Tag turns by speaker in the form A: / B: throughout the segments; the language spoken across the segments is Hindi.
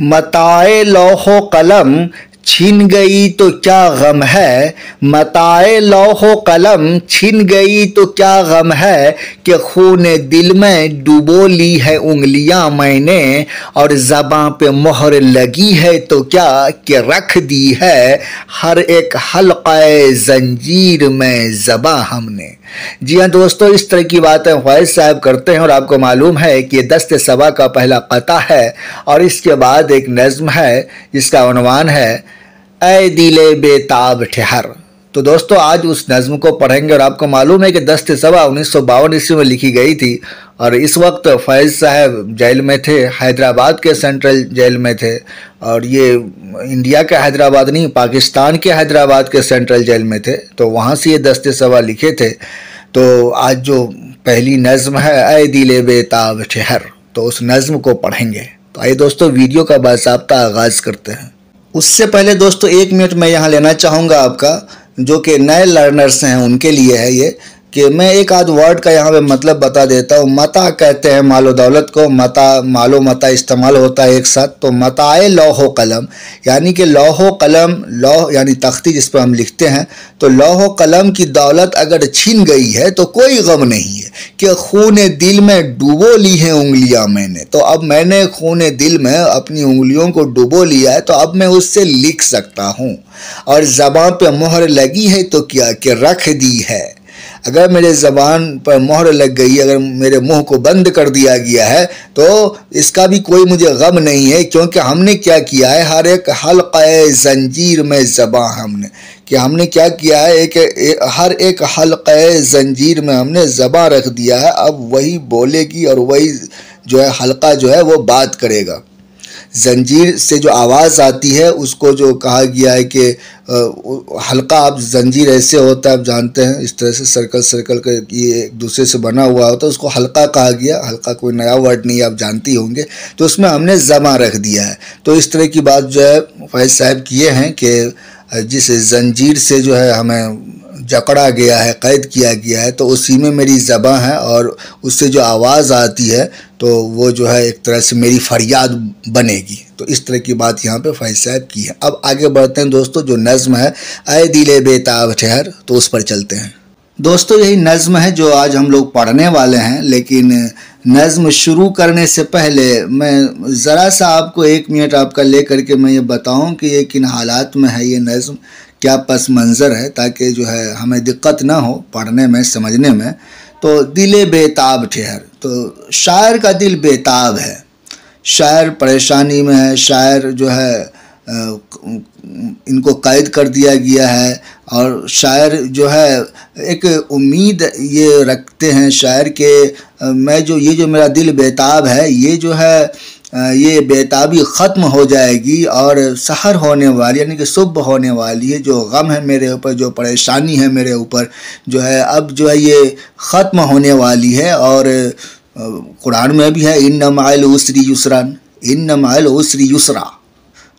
A: मताए लोहो कलम छिन गई तो क्या गम है? मताए लोहो कलम छिन गई तो क्या गम है कि खून दिल में डुबो ली है उंगलियाँ मैंने और जबां पे मोहर लगी है तो क्या कि रख दी है? हर एक हल्का जंजीर में जबा हमने। जी हाँ दोस्तों, इस तरह की बातें ख्वाहिश साहब करते हैं और आपको मालूम है कि दस्त सबा का पहला कता है और इसके बाद एक नज़म है, जिसका अनवान है ए दिले बेताब ठहर। तो दोस्तों, आज उस नज़म को पढ़ेंगे और आपको मालूम है कि दस्त सबा उन्नीस सौ बावन ईस्वी में लिखी गई थी और इस वक्त फैज़ साहब जेल में थे, हैदराबाद के सेंट्रल जेल में थे और ये इंडिया के हैदराबाद नहीं, पाकिस्तान के हैदराबाद के सेंट्रल जेल में थे। तो वहाँ से ये दस्त सवा लिखे थे। तो आज जो पहली नज़म है ए दिल बेताब ठहर तो उस नज़म को पढ़ेंगे। तो आइए दोस्तों, वीडियो का बाबा आगाज़ करते हैं। उससे पहले दोस्तों, एक मिनट मैं यहाँ लेना चाहूँगा आपका। जो कि नए लर्नर्स हैं उनके लिए है ये। कि मैं एक आध वर्ड का यहाँ पे मतलब बता देता हूँ। मता कहते हैं मालो दौलत को। मता, मालो मता इस्तेमाल होता है एक साथ। तो मताए लौहो कलम। यानी कि लौहो कलम, लौह यानी तख्ती जिस पर हम लिखते हैं तो लौहो कलम की दौलत अगर छीन गई है तो कोई गम नहीं है कि खून दिल में डुबो ली है उंगलियाँ मैंने। तो अब मैंने खून दिल में अपनी उंगलियों को डुबो लिया है तो अब मैं उससे लिख सकता हूँ। और जबान पे मोहर लगी है तो क्या कि रख दी है। अगर मेरे ज़बान पर मोहर लग गई अगर मेरे मुँह को बंद कर दिया गया है तो इसका भी कोई मुझे गम नहीं है क्योंकि हमने क्या किया है? हर एक हल्का जंजीर में ज़बाँ हमने। कि हमने क्या किया है? एक, हर एक हल्का जंजीर में हमने ज़बाँ रख दिया है अब वही बोलेगी और वही जो है हल्का जो है वो बात करेगा। जंजीर से जो आवाज़ आती है, उसको जो कहा गया है कि हल्का आप जंजीर ऐसे होता है, आप जानते हैं, इस तरह से सर्कल सर्कल का ये एक दूसरे से बना हुआ होता है, उसको हल्का कहा गया, हल्का कोई नया वर्ड नहीं आप जानती होंगे तो उसमें हमने जमा रख दिया है। तो इस तरह की बात जो है फैज साहब किए हैं कि जिस जंजीर से जो है हमें जकड़ा गया है, कैद किया गया है तो उसी में मेरी ज़बाँ है और उससे जो आवाज़ आती है तो वो जो है एक तरह से मेरी फरियाद बनेगी। तो इस तरह की बात यहाँ पे फैज साहब की है। अब आगे बढ़ते हैं दोस्तों, जो नज़म है अय दिले बेताब ठहर तो उस पर चलते हैं। दोस्तों, यही नज़म है जो आज हम लोग पढ़ने वाले हैं, लेकिन नज़म शुरू करने से पहले मैं ज़रा सा आपको एक मिनट आपका ले करके मैं ये बताऊँ कि ये किन हालात में है ये नज़म क्या पस मंज़र है ताकि जो है हमें दिक्कत ना हो पढ़ने में, समझने में। तो दिल बेताब ठहर। तो शायर का दिल बेताब है। शायर परेशानी में है, शायर जो है इनको कैद कर दिया गया है और शायर जो है, एक उम्मीद ये रखते हैं शायर के मैं जो, ये जो मेरा दिल बेताब है, ये जो है ये बेताबी ख़त्म हो जाएगी और सहर होने वाली, यानी कि सुबह होने वाली है, जो गम है मेरे ऊपर, जो परेशानी है मेरे ऊपर, जो है, अब जो है ये ख़त्म होने वाली है और कुरान में भी है इन नमायल उसरी युसरान इन नमायल उसरी युसरा।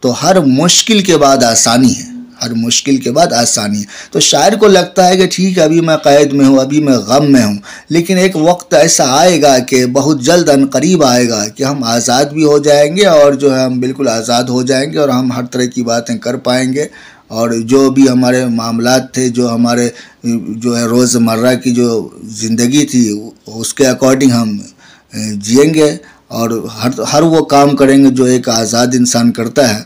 A: तो हर मुश्किल के बाद आसानी है। हर मुश्किल के बाद आसानी तो शायर को लगता है कि ठीक है, अभी मैं कैद में हूँ, अभी मैं गम में हूँ। लेकिन एक वक्त ऐसा आएगा कि बहुत जल्द अन करीब आएगा कि हम आज़ाद भी हो जाएँगे और जो है हम बिल्कुल आज़ाद हो जाएँगे और हम हर तरह की बातें कर पाएँगे। और जो भी हमारे मामला थे, जो हमारे, जो है रोज़मर्रा की जो ज़िंदगी थी, उसके अकॉर्डिंग हम जिएँगे और हर हर वो काम करेंगे जो एक आज़ाद इंसान करता है।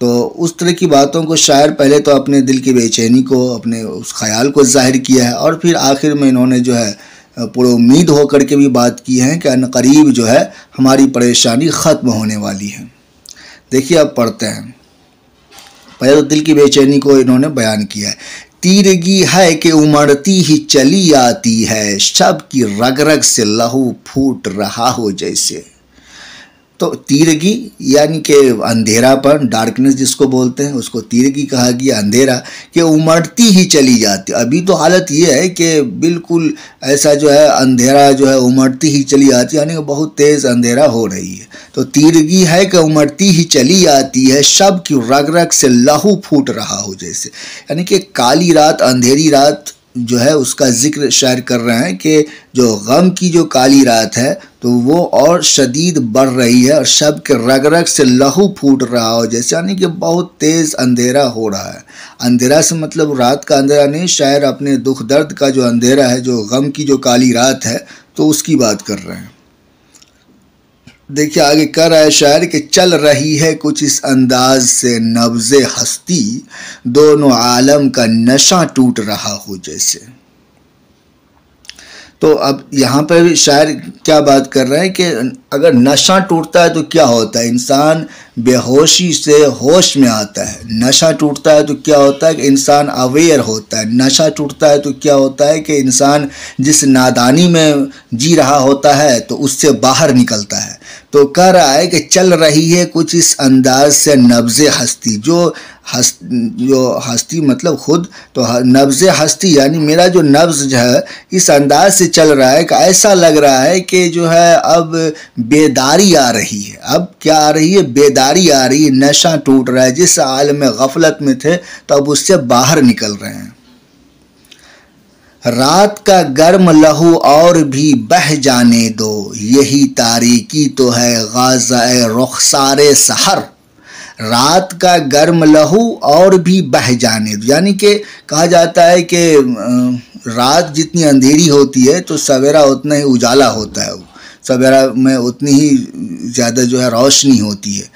A: तो उस तरह की बातों को शायर पहले तो अपने दिल की बेचैनी को, अपने उस ख्याल को ज़ाहिर किया है और फिर आखिर में इन्होंने जो है पूरा उम्मीद होकर के भी बात की है कि अन करीब जो है, हमारी परेशानी ख़त्म होने वाली है। देखिए अब पढ़ते हैं। पहले तो दिल की बेचैनी को इन्होंने बयान किया है। तीरगी है कि उमड़ती ही चली आती है, शब की रग रग से लहू फूट रहा हो जैसे। तो तीरगी, यानी कि अंधेरापन डार्कनेस जिसको बोलते हैं, उसको तीरगी कहा गया, अंधेरा, कि उमड़ती ही चली जाती। अभी तो हालत ये है कि बिल्कुल ऐसा जो है, अंधेरा जो है, उमड़ती ही चली जाती यानी कि बहुत तेज़ अंधेरा हो रही है। तो तीरगी है कि उमड़ती ही चली आती है, शब की रग रग से लहू फूट रहा हो जैसे। यानी कि काली रात, अंधेरी रात जो है, उसका ज़िक्र शायर कर रहे हैं कि जो गम की जो काली रात है तो वो और शदीद बढ़ रही है और शब के रग रग से लहू फूट रहा हो, जैसे यानी कि बहुत तेज़ अंधेरा हो रहा है। अंधेरा से मतलब रात का अंधेरा नहीं, शायर अपने दुख दर्द का जो अंधेरा है, जो गम की जो काली रात है तो उसकी बात कर रहे हैं। देखिए, आगे कर रहा है शायर कि चल रही है कुछ इस अंदाज से, नब्ज हस्ती, दोनों आलम का नशा टूट रहा हो जैसे। तो अब यहाँ पर भी शायर क्या बात कर रहे हैं कि अगर नशा टूटता है तो क्या होता है? इंसान बेहोशी से होश में आता है। नशा टूटता है तो क्या होता है कि इंसान अवेयर होता है? नशा टूटता है तो क्या होता है कि इंसान जिस नादानी में जी रहा होता है तो उससे बाहर निकलता है। तो कह रहा है कि चल रही है कुछ इस अंदाज से नब्ज हस्ती। जो हस्त जो हस्ती मतलब खुद तो नब्ज हस्ती यानी मेरा जो नब्ज है, इस अंदाज से चल रहा है कि ऐसा लग रहा है कि जो है अब बेदारी आ रही है। अब क्या आ रही है? बेदारी आ रही है, नशा टूट रहा है। जिस आलम में गफलत में थे तो अब उससे बाहर निकल रहे हैं। रात का गर्म लहू और भी बह जाने दो। यही तारीकी तो है गाजा रुखसार सहर। रात का गर्म लहू और भी बह जाने दो। यानी कि कहा जाता है कि रात जितनी अंधेरी होती है तो सवेरा उतना ही उजाला होता है। सवेरा में उतनी ही ज़्यादा जो है रोशनी होती है।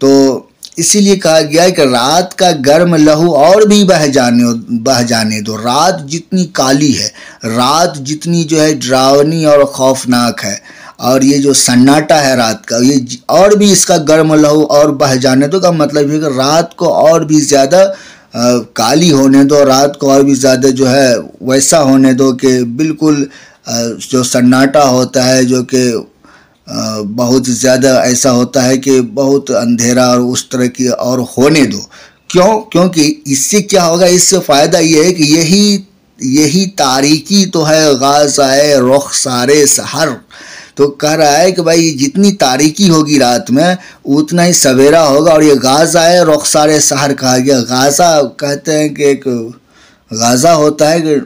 A: तो इसीलिए कहा गया है कि रात का गर्म लहू और भी बह जाने बह जाने दो। रात जितनी काली है, रात जितनी जो है ड्रावनी और खौफनाक है, और ये जो सन्नाटा है रात का, ये और भी इसका गर्म लहू और बह जाने दो, का मतलब है कि रात को और भी ज़्यादा काली होने दो, रात को और भी ज़्यादा जो है वैसा होने दो कि बिल्कुल जो सन्नाटा होता है, जो कि बहुत ज़्यादा ऐसा होता है कि बहुत अंधेरा और उस तरह की और होने दो। क्यों? क्योंकि इससे क्या होगा? इससे फ़ायदा ये है कि यही यही तारीकी तो है गाज़ाए रुख, सारे, सहर। तो कह रहा है कि भाई, जितनी तारीकी होगी रात में, उतना ही सवेरा होगा और ये गाज़ा है, रुख, सारे, सहर कहा गया। गाज़ा कहते हैं कि एक गाज़ा होता है कि,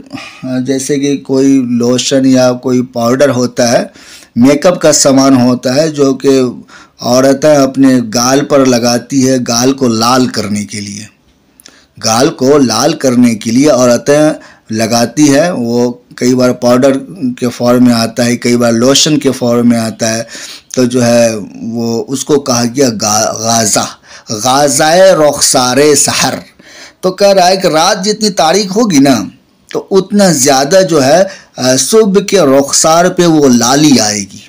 A: जैसे कि कोई लोशन या कोई पाउडर होता है मेकअप का सामान होता है जो कि औरतें अपने गाल पर लगाती है गाल को लाल करने के लिए। गाल को लाल करने के लिए औरतें लगाती है। वो कई बार पाउडर के फॉर्म में आता है कई बार लोशन के फॉर्म में आता है। तो जो है वो उसको कहा गया गा, गाज़ा। गाज़ाए रुखसार सहर तो कह रहा है कि रात जितनी तारीख होगी ना तो उतना ज़्यादा जो है सुबह के रुखसार पे वो लाली आएगी।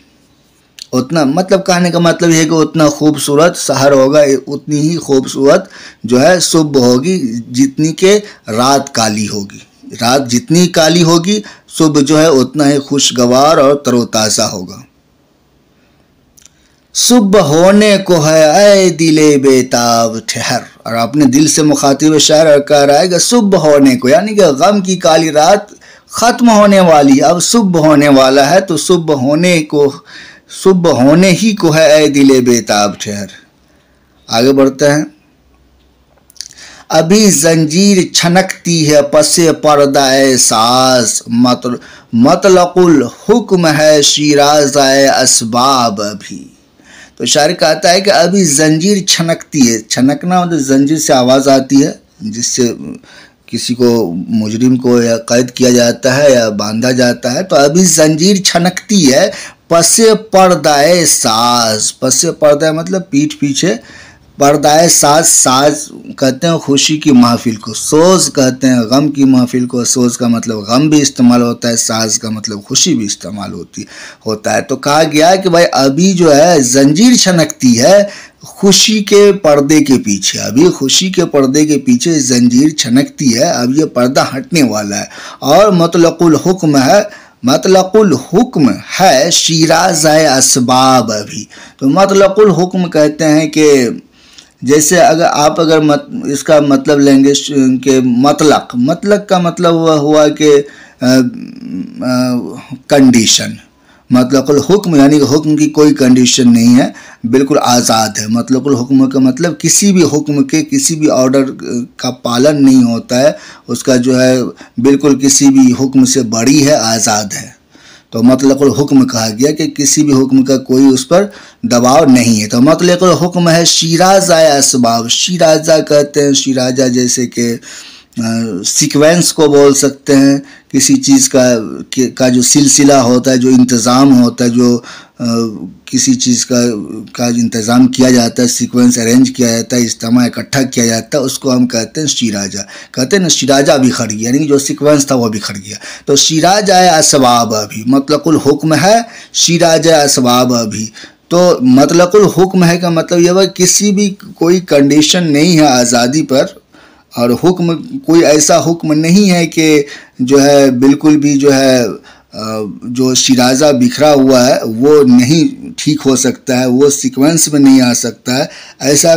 A: उतना मतलब कहने का मतलब ये है कि उतना खूबसूरत शहर होगा उतनी ही खूबसूरत जो है सुबह होगी जितनी के रात काली होगी। रात जितनी काली होगी, सुबह जो है उतना ही खुशगवार और तरोताज़ा होगा। सुबह होने को है अय दिले बेताब ठहर। और अपने दिल से मुखातिब शायर कह रहा है कि सुबह होने को, यानी कि गम की काली रात ख़त्म होने वाली अब सुबह होने वाला है तो सुबह होने को, सुबह होने ही को है अय दिले बेताब ठहर। आगे बढ़ते हैं। अभी जंजीर छनकती है, पसे पर्दा सास मत, मतलकुल हुक्म है शीराजाए असबाब अभी। तो शायर कहता है कि अभी जंजीर छनकती है। छनकना मतलब जंजीर से आवाज़ आती है, जिससे किसी को मुजरिम को या कैद किया जाता है या बांधा जाता है। तो अभी जंजीर छनकती है, पसे पर्दाए साज। पसे पर्दा मतलब पीठ पीछे पर्दाए साज साज कहते हैं खुशी की महफिल को। सोज कहते हैं गम की महफिल को। सोज का मतलब गम भी इस्तेमाल होता है, साज का मतलब खुशी भी इस्तेमाल होती, होता है। तो कहा गया कि भाई अभी जो है जंजीर छनकती है खुशी के पर्दे के पीछे। अभी खुशी के पर्दे के पीछे जंजीर छनकती है। अब ये पर्दा हटने वाला है। और मतलकुल हुक्म है, मतलकुल हुक्म है शीराज असबाब अभी। तो मतलकुल हुक्म कहते हैं कि जैसे अगर आप अगर मत, इसका मतलब लेंगे के मतलक मतलक का मतलब हुआ हुआ कि कंडीशन मतलब हुक्म, यानी कि हुक्म की कोई कंडीशन नहीं है, बिल्कुल आज़ाद है। मतलब हुक्म का मतलब किसी भी हुक्म के, किसी भी ऑर्डर का पालन नहीं होता है। उसका जो है, बिल्कुल किसी भी हुक्म से बड़ी है, आज़ाद है। तो मतलब हुक्म कहा गया कि किसी भी हुक्म का कोई उस पर दबाव नहीं है। तो मतलब हुक्म है, शिराजा इसबाब शिराजा कहते हैं, शिराजा जैसे कि सीक्वेंस को बोल सकते हैं किसी चीज़ का का जो सिलसिला होता है जो इंतज़ाम होता है जो आ, किसी चीज़ का का इंतज़ाम किया जाता है सीक्वेंस अरेंज किया जाता है इज्तम इकट्ठा किया जाता है उसको हम कहते हैं शिराजा कहते हैं ना शिराजा बिखर गया यानी जो सीक्वेंस था वो बिखर गया। तो शिराजा असबाब अभी मतलब कुल हुक्म है शिराजा असबाब अभी। तो मतलब हुक्म है का मतलब यह वह किसी भी कोई कंडीशन नहीं है आज़ादी पर और हुक्म, कोई ऐसा हुक्म नहीं है कि जो है बिल्कुल भी जो है जो शिराजा बिखरा हुआ है, वो नहीं ठीक हो सकता है, वो सीक्वेंस में नहीं आ सकता है। ऐसा,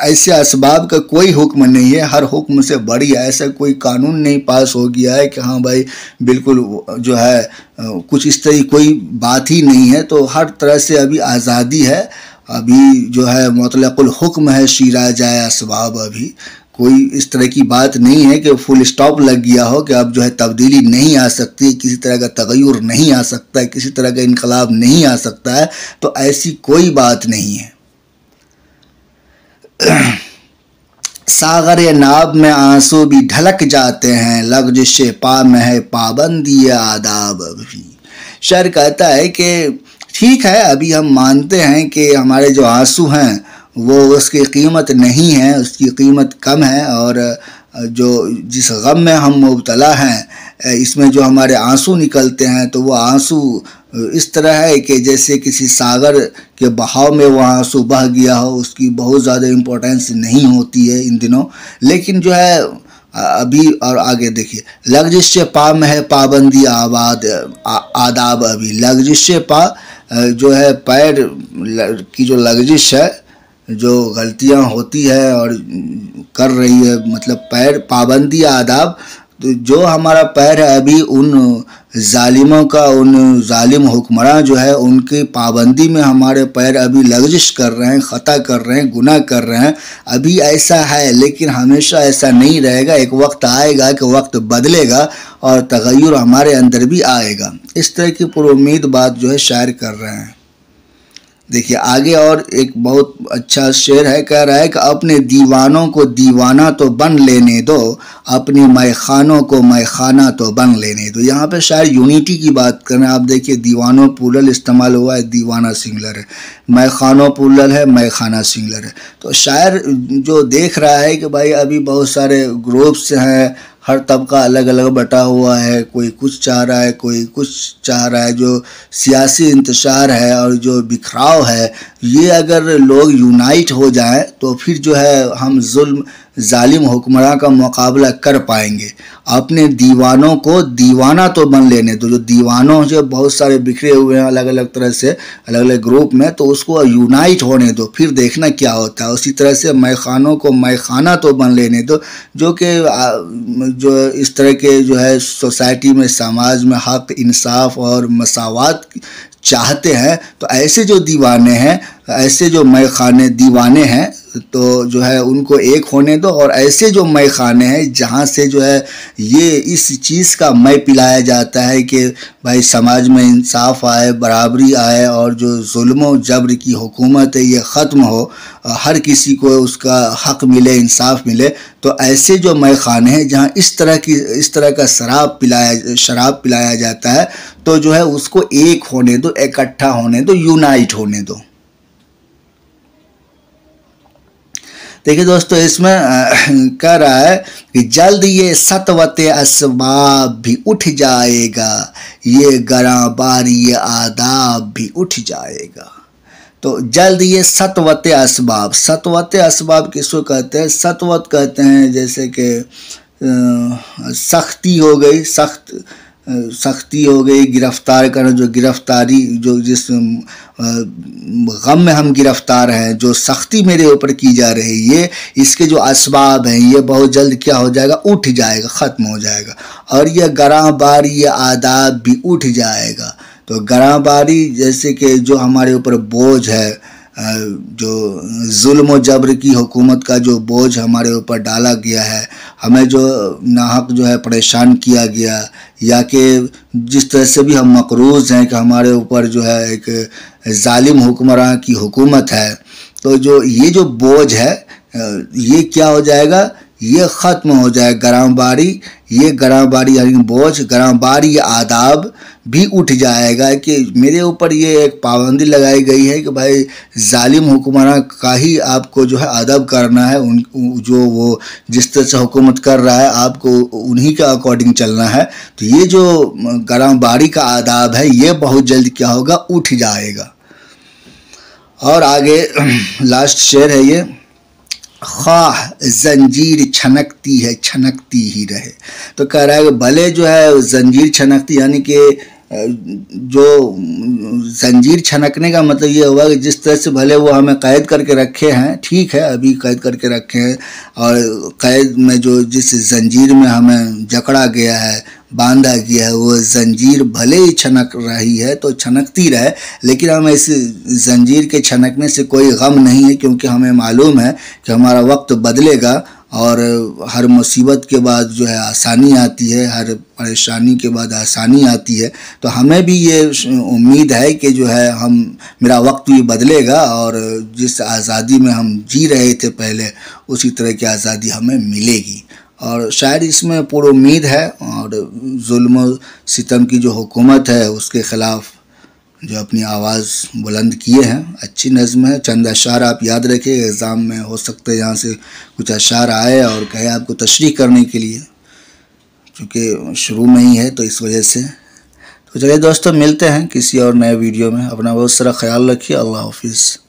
A: ऐसे इसबाब का कोई हुक्म नहीं है। हर हुक्म से बड़ी ऐसा कोई कानून नहीं पास हो गया है कि हाँ भाई, बिल्कुल जो है कुछ इस तरह कोई बात ही नहीं है। तो हर तरह से अभी आज़ादी है। अभी जो है मतलब हुक्म है शिराजा इसबाब अभी। कोई इस तरह की बात नहीं है कि फुल स्टॉप लग गया हो कि अब जो है तब्दीली नहीं आ सकती, किसी तरह का तगैर नहीं आ सकता है किसी तरह का इनकलाब नहीं आ सकता है तो ऐसी कोई बात नहीं है। सागर नाब में आँसू भी ढलक जाते हैं जिससे पा में है पाबंदी आदाब भी। शर कहता है कि, ठीक है, अभी हम मानते हैं कि हमारे जो आँसू हैं वो उसकी कीमत नहीं है, उसकी कीमत कम है और जो जिस गम में हम मुबतला हैं इसमें जो हमारे आँसू निकलते हैं तो वो आँसू इस तरह है कि जैसे किसी सागर के बहाव में वो आँसू बह गया हो, उसकी बहुत ज़्यादा इम्पोर्टेंस नहीं होती है इन दिनों। लेकिन जो है अभी और आगे देखिए लग्जिश पा में है पाबंदी आबाद आदाब अभी। लग्जिश पा जो है, पैर की जो लग्जिश है जो गलतियाँ होती है और कर रही है मतलब पैर, पाबंदी, आदाब तो जो हमारा पैर है अभी उन जालिमों का, उन जालिम हुक्मरान जो है, उनकी पाबंदी में हमारे पैर अभी लग्जिश कर रहे हैं, ख़ता कर रहे हैं, गुनाह कर रहे हैं। अभी ऐसा है, लेकिन हमेशा ऐसा नहीं रहेगा। एक वक्त आएगा कि वक्त बदलेगा और तगैर हमारे अंदर भी आएगा। इस तरह की पुरुद बात जो है शायर कर रहे हैं। देखिए, आगे और एक बहुत अच्छा शेर है, कह रहा है कि अपने दीवानों को दीवाना तो बन लेने दो, अपने मैखानों को मैखाना तो बन लेने दो। यहाँ पे शायद यूनिटी की बात कर रहे हैं आप देखिए, दीवानों पुलल इस्तेमाल हुआ है, दीवाना सिंगलर है। मैखानों पुलल है, मैखाना सिंगलर है। तो शायर जो देख रहा है कि भाई अभी बहुत सारे ग्रुप्स हैं हर तबका अलग अलग बटा हुआ है। कोई कुछ चाह रहा है, कोई कुछ चाह रहा है। जो सियासी इंतशार है और जो बिखराव है, ये अगर लोग यूनाइट हो जाएँ तो फिर जो है हम जुल्म जालिम हुक्मरान का मुकाबला कर पाएँगे। अपने दीवानों को दीवाना तो बन लेने तो जो दीवानों जो बहुत सारे बिखरे हुए हैं अलग अलग तरह से अलग अलग ग्रुप में तो उसको यूनाइट होने दो। फिर देखना क्या होता है। उसी तरह से मैखानों को मैखाना तो बन लेने दो, जो कि जो इस तरह के जो है सोसाइटी में, समाज में हक, इंसाफ और मसावत चाहते हैं तो ऐसे जो दीवाने हैं ऐसे जो मई खाने दीवाने हैं तो जो है उनको एक होने दो और ऐसे जो मई खाने हैं जहाँ से जो है ये इस चीज़ का मई पिलाया जाता है कि भाई समाज में इंसाफ आए, बराबरी आए और जो जुल्म, जबर की हुकूमत है ये ख़त्म हो, हर किसी को उसका हक मिले, इंसाफ मिले तो ऐसे जो मई खाने हैं जहाँ इस तरह की, इस तरह का शराब पिलाया शराब पिलाया जाता है तो जो है उसको एक होने दो, इकट्ठा होने दो यूनाइट होने दो। देखिए दोस्तों, इसमें कह रहा है कि जल्द ये सतवत असबाब भी उठ जाएगा, ये गरा बारी आदाब भी उठ जाएगा। तो जल्द ये सतवत असबाब सतवत असबाब किसको कहते हैं? सतवत कहते हैं जैसे कि सख्ती हो गई, सख्त सख्ती हो गई, गिरफ़्तार करना जो गिरफ्तारी, जो जिस गम में हम गिरफ़्तार हैं, जो सख्ती मेरे ऊपर की जा रही है, ये इसके जो इसबाब हैं, ये बहुत जल्द क्या हो जाएगा? उठ जाएगा, ख़त्म हो जाएगा। और ये गरा बार ये आदाब भी उठ जाएगा। तो गराबारी जैसे कि जो हमारे ऊपर बोझ है जो जुल्म जबर की हुकूमत का जो बोझ हमारे ऊपर डाला गया है, हमें जो नाहक जो है परेशान किया गया, या कि जिस तरह से भी हम मकरूज़ हैं कि हमारे ऊपर जो है एक ालिम हुक्मरान की हुकूमत है तो जो ये जो बोझ है ये क्या हो जाएगा? ये ख़त्म हो जाए, गरामबारी, ये गरामबारी यानी बोझ, गरामबारी आदाब भी उठ जाएगा कि मेरे ऊपर ये एक पाबंदी लगाई गई है कि भाई ालिम हुक्मरान का ही आपको जो है अदब करना है, उन जो वो जिस तरह से हुकूमत कर रहा है, आपको उन्हीं के अकॉर्डिंग चलना है। तो ये जो गरामबारी का आदाब है, ये बहुत जल्द क्या होगा? उठ जाएगा। और आगे लास्ट शेर है ये, ख्वाह जंजीर छनकती है, छनकती ही रहे। तो कह रहा है कि भले जो है जंजीर छनकती, यानी कि जो जंजीर छनकने का मतलब ये हुआ कि जिस तरह से भले वो हमें कैद करके रखे हैं, ठीक है, अभी कैद करके रखे हैं, और कैद में जो जिस जंजीर में हमें जकड़ा गया है, बांधा गया है, वो जंजीर भले ही छनक रही है तो छनकती रहे, लेकिन हमें इस जंजीर के छनकने से कोई गम नहीं है, क्योंकि हमें मालूम है कि हमारा वक्त बदलेगा और हर मुसीबत के बाद जो है आसानी आती है, हर परेशानी के बाद आसानी आती है। तो हमें भी ये उम्मीद है कि जो है हम, मेरा वक्त भी बदलेगा और जिस आज़ादी में हम जी रहे थे पहले, उसी तरह की आज़ादी हमें मिलेगी। और शायद इसमें पूरी उम्मीद है और जुल्म, सितम की जो हुकूमत है, उसके ख़िलाफ़ जो अपनी आवाज़ बुलंद किए हैं। अच्छी नज़म है। चंद अशार आप याद रखें। एग्ज़ाम में हो सकते हैं यहाँ से कुछ अशार आए और कहे आपको तशरी करने के लिए, क्योंकि शुरू में ही है तो इस वजह से। तो चलिए दोस्तों, मिलते हैं किसी और नए वीडियो में। अपना बहुत सारा ख्याल रखिए। अल्लाह हाफिज़।